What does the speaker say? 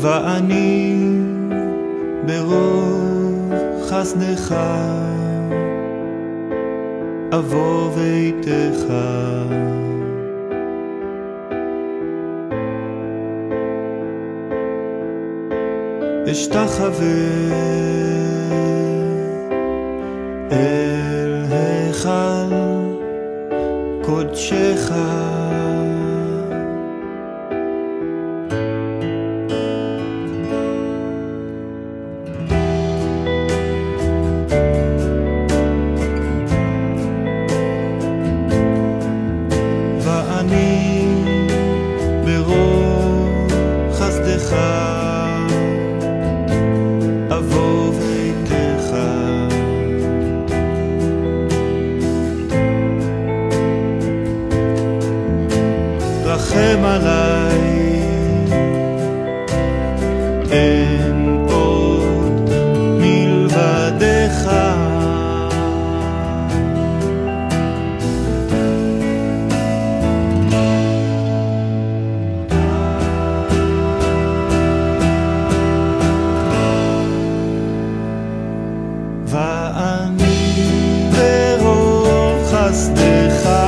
ואני ברוב חסדך אבוא ביתך. אשתחווה אל היכל קודשך מאיים עליי. אין עוד מלבדך. ואני ברוב חסדך